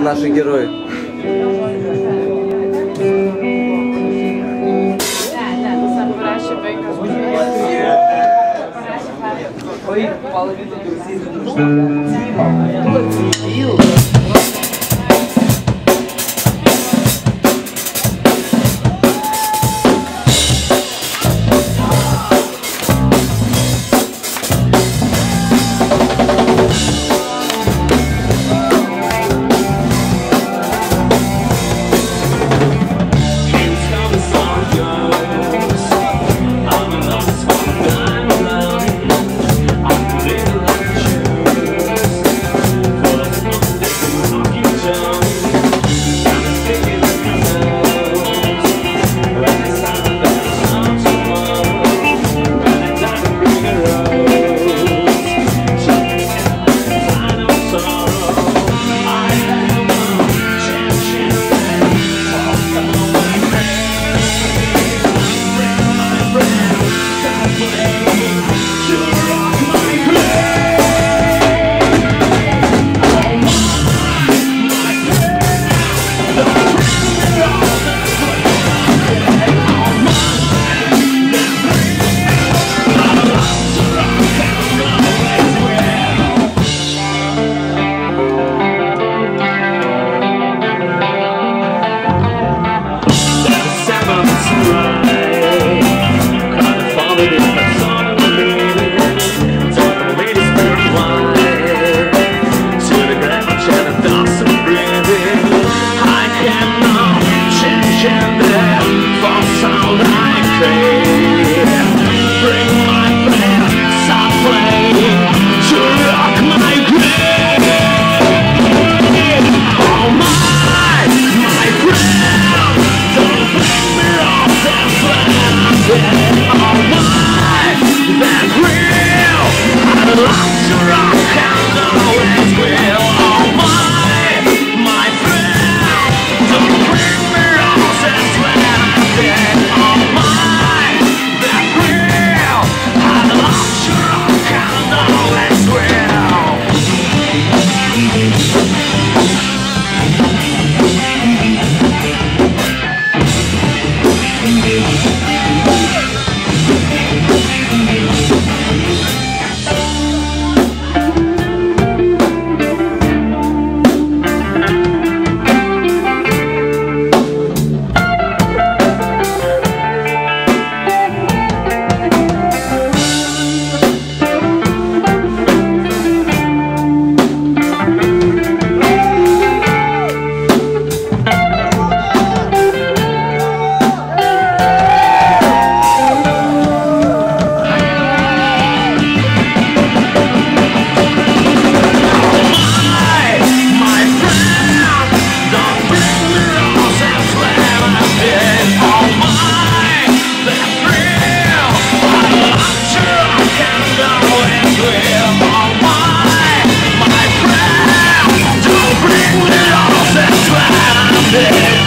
это наши герои. Eu preciso. You're. Yeah. Yeah.